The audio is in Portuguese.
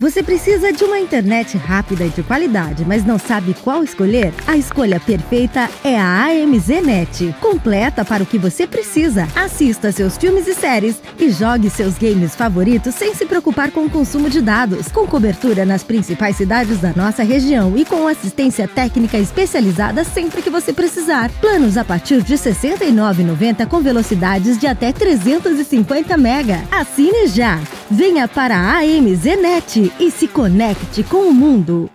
Você precisa de uma internet rápida e de qualidade, mas não sabe qual escolher? A escolha perfeita é a AMZNet. Completa para o que você precisa. Assista seus filmes e séries e jogue seus games favoritos sem se preocupar com o consumo de dados. Com cobertura nas principais cidades da nossa região e com assistência técnica especializada sempre que você precisar. Planos a partir de R$ 69,90 com velocidades de até 350 mega. Assine já! Venha para a AMZNet e se conecte com o mundo.